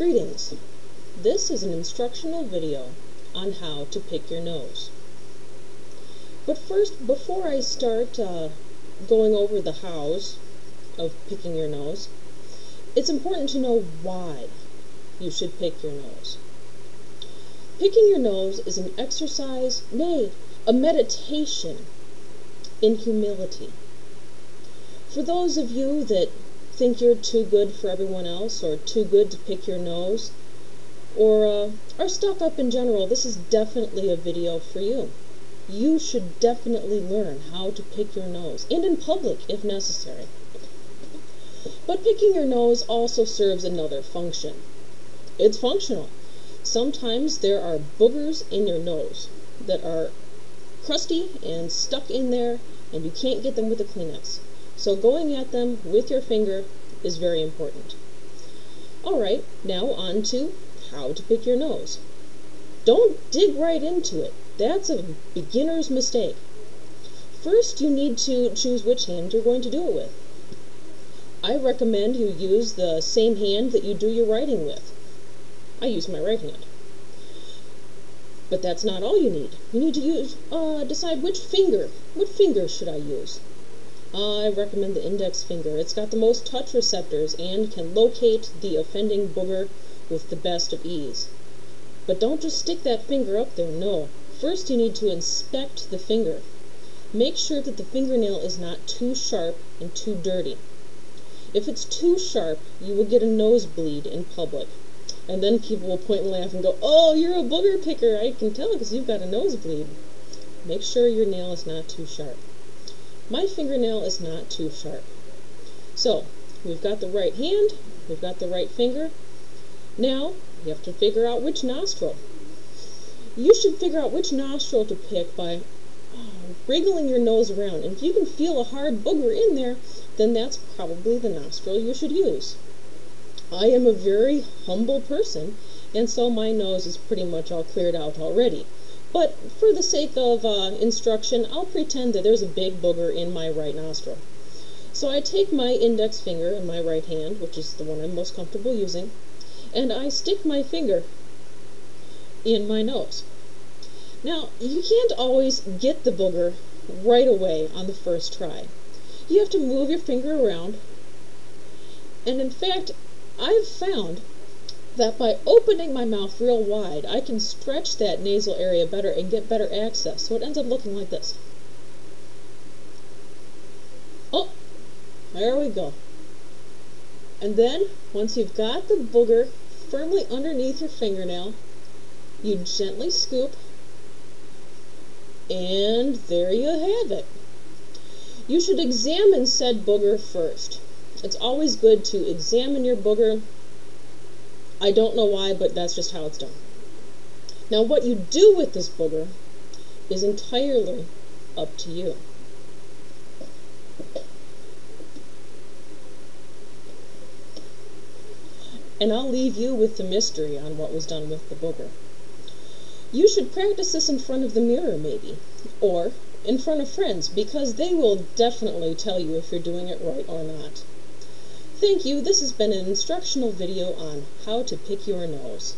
Greetings! This is an instructional video on how to pick your nose. But first, before I start uh, going over the hows of picking your nose, it's important to know why you should pick your nose. Picking your nose is an exercise, nay, a meditation in humility. For those of you that think you're too good for everyone else or too good to pick your nose or uh, are stuck up in general, this is definitely a video for you. You should definitely learn how to pick your nose, and in public if necessary. But picking your nose also serves another function. It's functional. Sometimes there are boogers in your nose that are crusty and stuck in there, and you can't get them with a Kleenex. So going at them with your finger is very important. Alright, now on to how to pick your nose. Don't dig right into it. That's a beginner's mistake. First, you need to choose which hand you're going to do it with. I recommend you use the same hand that you do your writing with. I use my right hand. But that's not all you need. You need to use, uh, decide which finger. What finger should I use? I recommend the index finger. It's got the most touch receptors and can locate the offending booger with the best of ease. But don't just stick that finger up there, no. First you need to inspect the finger. Make sure that the fingernail is not too sharp and too dirty. If it's too sharp, you will get a nosebleed in public. And then people will point and laugh and go, Oh, you're a booger picker. I can tell because you've got a nosebleed. Make sure your nail is not too sharp. My fingernail is not too sharp. So, we've got the right hand, we've got the right finger. Now, you have to figure out which nostril. You should figure out which nostril to pick by oh, wriggling your nose around. And if you can feel a hard booger in there, then that's probably the nostril you should use. I am a very humble person, and so my nose is pretty much all cleared out already. But for the sake of uh, instruction, I'll pretend that there's a big booger in my right nostril. So I take my index finger in my right hand, which is the one I'm most comfortable using, and I stick my finger in my nose. Now, you can't always get the booger right away on the first try. You have to move your finger around, and in fact, I've found that by opening my mouth real wide, I can stretch that nasal area better and get better access. So it ends up looking like this. Oh, there we go. And then, once you've got the booger firmly underneath your fingernail, you gently scoop, and there you have it. You should examine said booger first. It's always good to examine your booger I don't know why, but that's just how it's done. Now, what you do with this booger is entirely up to you. And I'll leave you with the mystery on what was done with the booger. You should practice this in front of the mirror, maybe, or in front of friends, because they will definitely tell you if you're doing it right or not. Thank you. This has been an instructional video on how to pick your nose.